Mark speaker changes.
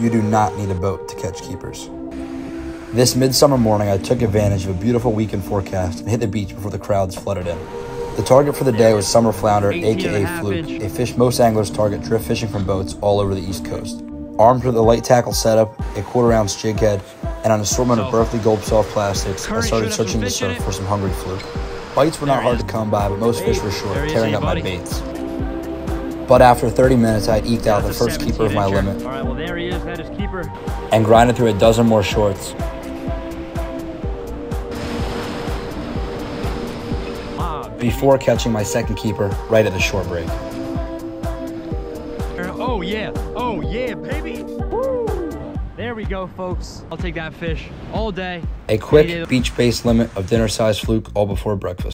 Speaker 1: you do not need a boat to catch keepers. This midsummer morning, I took advantage of a beautiful weekend forecast and hit the beach before the crowds flooded in. The target for the day was summer flounder, aka fluke, a fish most anglers target drift fishing from boats all over the East Coast. Armed with a light tackle setup, a quarter ounce jig head, and an assortment of Berkley Gulp soft plastics, I started searching the surf for some hungry fluke. Bites were not hard to come by, but most fish were short, tearing up my baits. But after 30 minutes, I eked out the first keeper of my limit
Speaker 2: All right, well, there he is. That is keeper.
Speaker 1: and grinded through a dozen more shorts. Before catching my second keeper right at the short break.
Speaker 2: Oh, yeah. Oh, yeah, baby. Woo. There we go, folks. I'll take that fish all day.
Speaker 1: A quick beach based limit of dinner sized fluke all before breakfast.